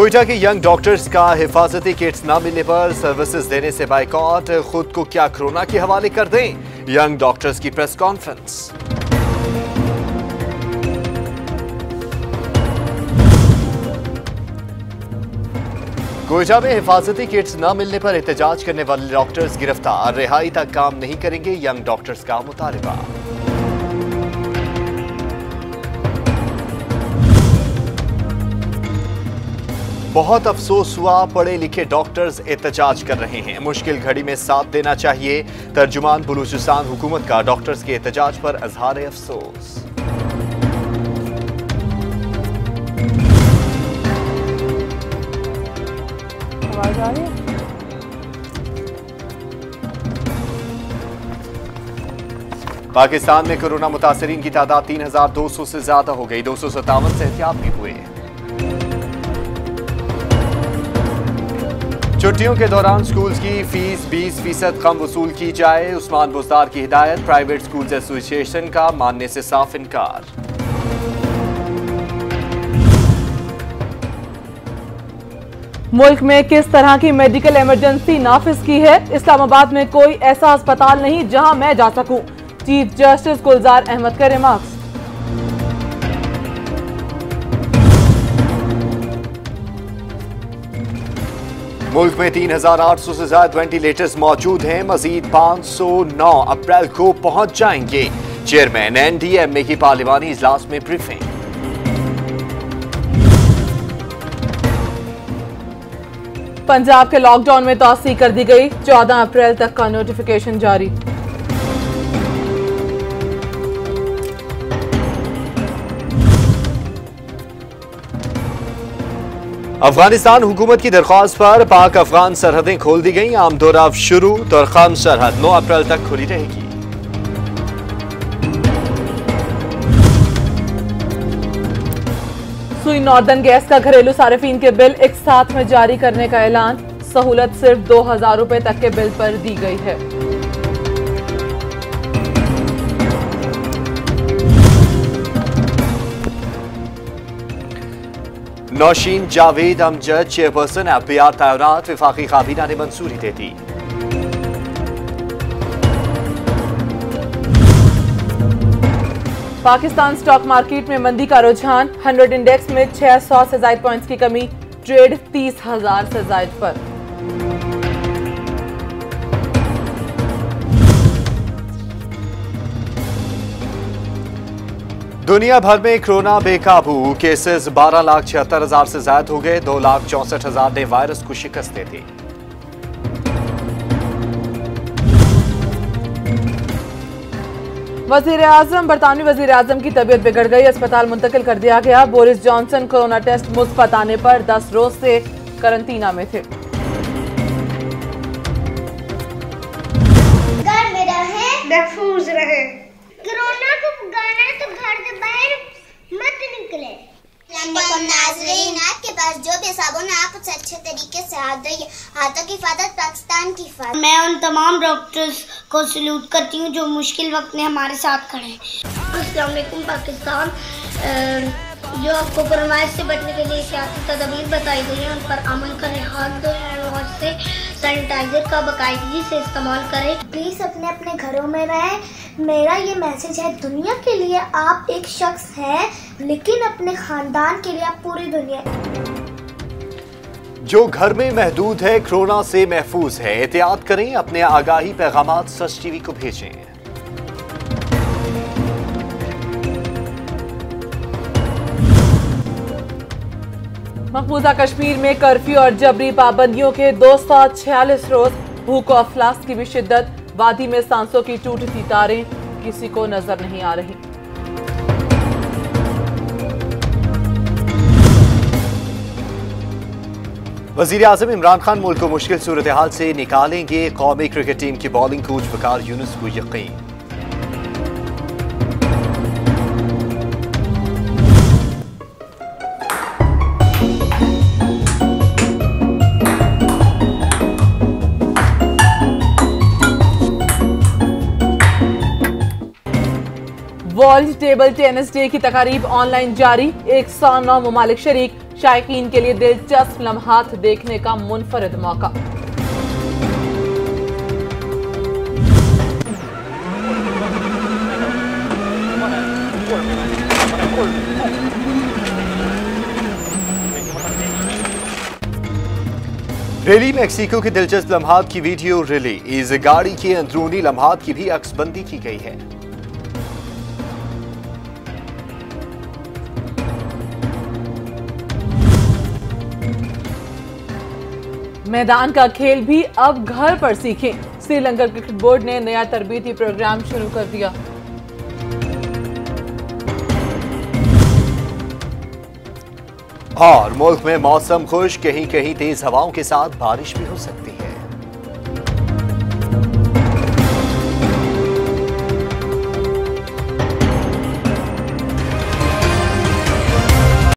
کوئٹہ کے young doctors کا حفاظتی کٹس نہ ملنے پر سروسز دینے سے بائیکاٹ خود کو کیا کرونا کے حوالے کر دیں ینگ ڈاکٹرز کی پریس کانفرنس۔ کوئٹہ میں حفاظتی کٹس نہ ملنے پر احتجاج کرنے والے ڈاکٹرز گرفتار، رہائی تک کام نہیں کریں گے ینگ ڈاکٹرز کا مطالبہ۔ بہت افسوس ہوا پڑھے لکھے ڈاکٹرز احتجاج کر رہے ہیں۔ مشکل گھڑی میں ساتھ دینا چاہیے۔ ترجمان بلوچستان حکومت کا ڈاکٹرز کے احتجاج پر اظہار افسوس۔ پاکستان میں کرونا متاثرین کی تعداد تین ہزار دو سو سے زیادہ ہو گئی۔ دو سو ستاون صحتیاب بھی ہوئے ہیں چھٹیوں کے دوران سکولز کی فیس بیس فیصد کم وصول کی جائے۔ عثمان بزدار کی ہدایت، پرائیویٹ سکولز ایسوسیشن کا ماننے سے صاف انکار۔ ملک میں کس طرح کی میڈیکل ایمرجنسی نافذ کی ہے؟ اسلام آباد میں کوئی ایسا ہسپتال نہیں جہاں میں جا سکوں۔ چیف جسٹس گلزار احمد کا ریمارکس۔ ملک میں تین ہزار آٹھ سو سے زائد وینٹیلیٹرز موجود ہیں۔ مزید پانچ سو نو اپریل کو پہنچ جائیں گے۔ Chairman N D M A کی پارلیمانی اجلاس میں بریفنگ۔ پنجاب کے لاک ڈاؤن میں توسیع کر دی گئی۔ چودہ اپریل تک کا نوٹیفیکیشن جاری۔ افغانستان حکومت کی درخواست پر پاک افغان سرحدیں کھول دی گئیں۔ عام دوراب شروع ترخم سرحد نو اپریل تک کھلی رہے گی۔ سوئی ناردن گیس کا گھریلو صارفین کے بل ایک ساتھ میں جاری کرنے کا اعلان۔ سہولت صرف دو ہزار روپے تک کے بل پر دی گئی ہے۔ Nosheen Javed Amjad chairperson F B R تعینات وفاقی خابینہ نے منصوری دے دی پاکستان سٹاک مارکیٹ میں مندی کا رجحان ہنڈرڈ انڈیکس میں چھ سو سے زائد پوائنٹس کی کمی ٹریڈ تیس ہزار سے زائد پر۔ دنیا بھر میں کرونا بے قابو کیسز بارہ لاکھ چھہتر ہزار سے زائد ہو گئے دو لاکھ چونسٹھ ہزار نے وائرس کو شکست دے دی وزیر اعظم برطانوی وزیر اعظم کی طبیعت بگڑ گئی اسپتال منتقل کر دیا گیا۔ بورس جانسن کرونا ٹیسٹ مثبت آنے پر دس روز سے کرنٹینہ میں تھے۔ محفوظ رہے۔ کرونا کو تو گھر سے باہر مت نکلے۔ ناظرین آپ کے پاس جو بھی صابن ہے آپ اسے اچھے طریقے سے ہاتھ دھوئیے ہاتھوں کی حفاظت پاکستان کی حفاظت میں ان تمام ڈاکٹرز کو سلوٹ کرتی ہوں جو مشکل وقت میں ہمارے ساتھ کھڑے ہیں۔ السلام علیکم پاکستان۔ جو آپ کو فرمائش سے بچنے کے لیے سیاسی تدابیر بتائی گئی ہیں ان پر عمل کریں۔ ہاتھ دھوئیں اور سے سینیٹائزر کا باقاعدگی سے استعمال کریں۔ پلیز اپنے اپنے گھروں میں رہیں۔ میرا یہ میسج ہے دنیا کے لیے آپ ایک شخص ہیں لیکن اپنے خاندان کے لیے آپ پوری دنیا جو گھر میں محدود ہے کرونا سے محفوظ ہے۔ احتیاط کریں اپنے آگاہی پیغامات سچ ٹی وی کو بھیجیں۔ مقبوضہ کشمیر میں کرفیو اور جبری پابندیوں کے دو سو چھیالیس روز بھوک و افلاس کی بھی شدت۔ وادی میں سانسوں کی ٹوٹتی تاریں کسی کو نظر نہیں آ رہی۔ وزیر اعظم عمران خان ملک کو مشکل صورتحال سے نکالیں گے قومی کرکٹ ٹیم کی بالنگ کوچ وکار یونس کو یقین۔ ورلڈ ٹیبل ٹینس ڈے کی تقاریب آن لائن جاری۔ ایک سو نو ممالک شریک۔ شائقین کے لیے دلچسپ لمحات دیکھنے کا منفرد موقع۔ ریلی میکسیکو کے دلچسپ لمحات کی ویڈیو ریلی۔ اس گاڑی کے اندرونی لمحات کی بھی عکس بندی کی گئی ہے۔ میدان کا کھیل بھی اب گھر پر سیکھیں۔ سری لنکا کرکٹ بورڈ نے نیا تربیتی پروگرام شروع کر دیا۔ اور ملک میں موسم خوش کہیں کہیں تیز ہواوں کے ساتھ بارش بھی ہو سکتی ہے۔